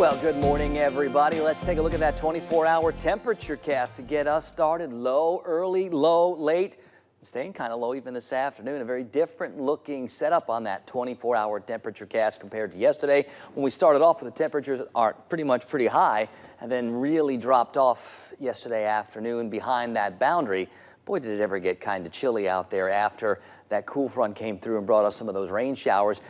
Well, good morning, everybody. Let's take a look at that 24-hour temperature cast to get us started. Low, early, low, late. Staying kind of low even this afternoon. A very different looking setup on that 24-hour temperature cast compared to yesterday when we started off with the temperatures are pretty much pretty high and then really dropped off yesterday afternoon behind that boundary. Boy, did it ever get kind of chilly out there after that cool front came through and brought us some of those rain showers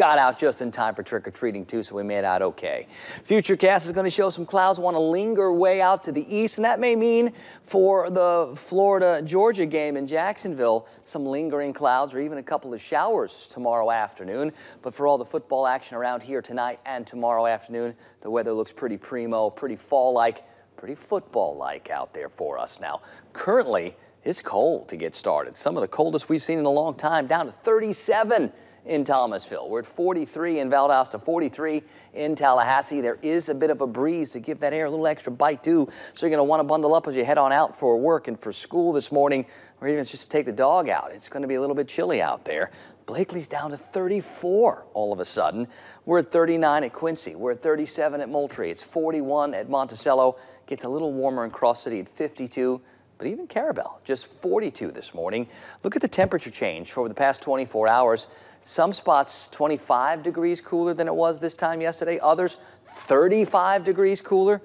got out just in time for trick-or-treating too, so we made out okay. Futurecast is going to show some clouds want to linger way out to the east, and that may mean for the Florida-Georgia game in Jacksonville, some lingering clouds or even a couple of showers tomorrow afternoon. But for all the football action around here tonight and tomorrow afternoon, the weather looks pretty primo, pretty fall-like, pretty football-like out there for us now. Currently, it's cold to get started. Some of the coldest we've seen in a long time, down to 37 in Thomasville. We're at 43 in Valdosta, 43 in Tallahassee. There is a bit of a breeze to give that air a little extra bite too. So you're going to want to bundle up as you head on out for work and for school this morning, or even just take the dog out. It's going to be a little bit chilly out there. Blakely's down to 34 all of a sudden. We're at 39 at Quincy. We're at 37 at Moultrie. It's 41 at Monticello. Gets a little warmer in Cross City at 52 but even Carrabelle, just 42 this morning. Look at the temperature change over the past 24 hours. Some spots 25 degrees cooler than it was this time yesterday, others 35 degrees cooler.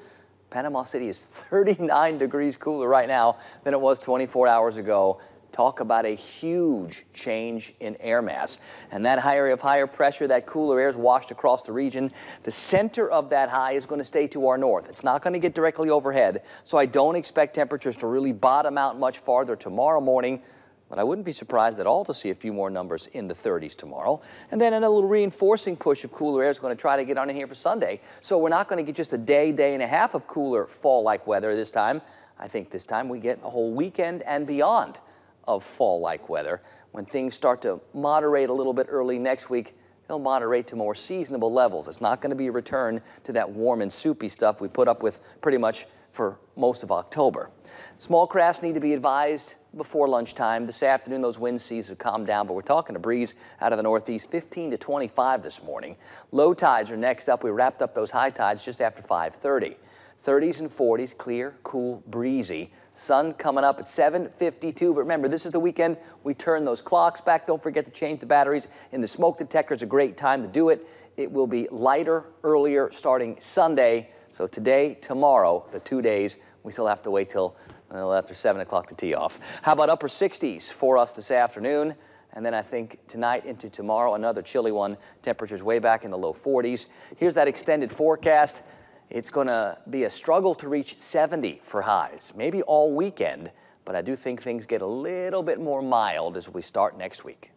Panama City is 39 degrees cooler right now than it was 24 hours ago. Talk about a huge change in air mass. And that high area of higher pressure, that cooler air is washed across the region. The center of that high is going to stay to our north. It's not going to get directly overhead, so I don't expect temperatures to really bottom out much farther tomorrow morning. But I wouldn't be surprised at all to see a few more numbers in the 30s tomorrow. And then a little reinforcing push of cooler air is going to try to get on in here for Sunday. So we're not going to get just a day, day and a half of cooler fall-like weather this time. I think this time we get a whole weekend and beyond of fall-like weather. When things start to moderate a little bit early next week, they'll moderate to more seasonable levels. It's not going to be a return to that warm and soupy stuff we put up with pretty much for most of October. Small crafts need to be advised before lunchtime. This afternoon, those wind seas have calmed down, but we're talking a breeze out of the northeast, 15 to 25 this morning. Low tides are next up. We wrapped up those high tides just after 530. 30s and 40s, clear, cool, breezy. Sun coming up at 7.52, but remember, this is the weekend we turn those clocks back. Don't forget to change the batteries in the smoke detector. It's a great time to do it. It will be lighter, earlier, starting Sunday. So today, tomorrow, the two days, we still have to wait till well, after 7 o'clock to tee off. How about upper 60s for us this afternoon? And then I think tonight into tomorrow, another chilly one. Temperatures way back in the low 40s. Here's that extended forecast. It's going to be a struggle to reach 70 for highs, maybe all weekend, but I do think things get a little bit more mild as we start next week.